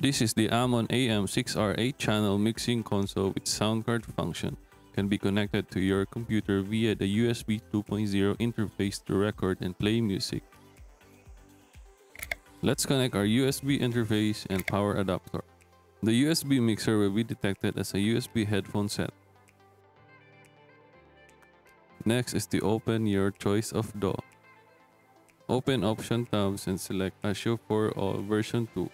This is the ammoon AM6R 8-channel mixing console with sound card function. Can be connected to your computer via the USB 2.0 interface to record and play music. Let's connect our USB interface and power adapter. The USB mixer will be detected as a USB headphone set. Next is to open your choice of DAW. Open option tabs and select ASIO for all version 2.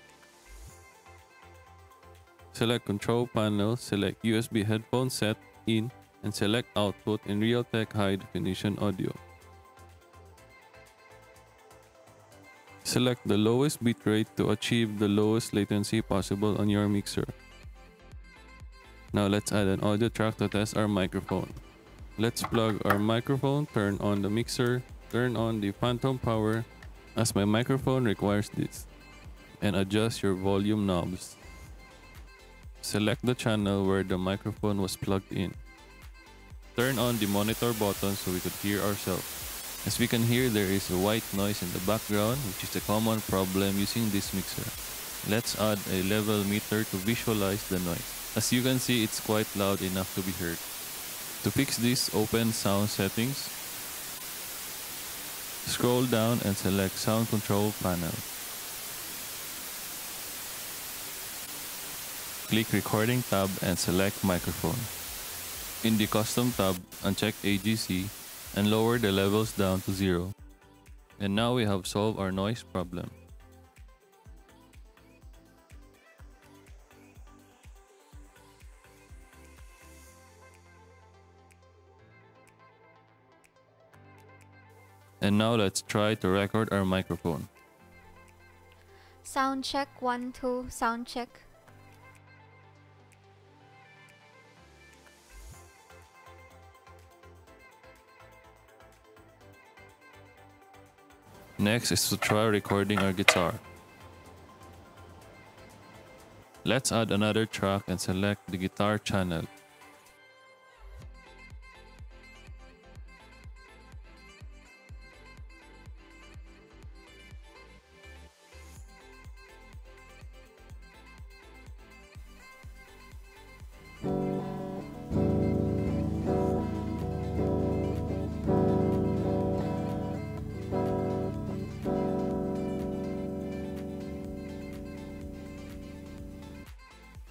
Select control panel, select USB headphone set in and select output in Realtek high definition audio. Select the lowest bitrate to achieve the lowest latency possible on your mixer. Now let's add an audio track to test our microphone. Let's plug our microphone, turn on the mixer, turn on the phantom power as my microphone requires this, and adjust your volume knobs. Select the channel where the microphone was plugged in. Turn on the monitor button so we could hear ourselves. As we can hear, there is a white noise in the background, which is a common problem using this mixer. Let's add a level meter to visualize the noise. As you can see, it's quite loud enough to be heard. To fix this, open Sound Settings. Scroll down and select Sound Control Panel. Click Recording tab and select Microphone. In the Custom tab, uncheck AGC and lower the levels down to zero. And now we have solved our noise problem. And now let's try to record our microphone. Sound check, one, two, sound check. Next is to try recording our guitar. Let's add another track and select the guitar channel.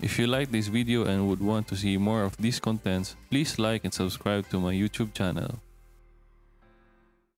If you like this video and would want to see more of these contents, please like and subscribe to my YouTube channel.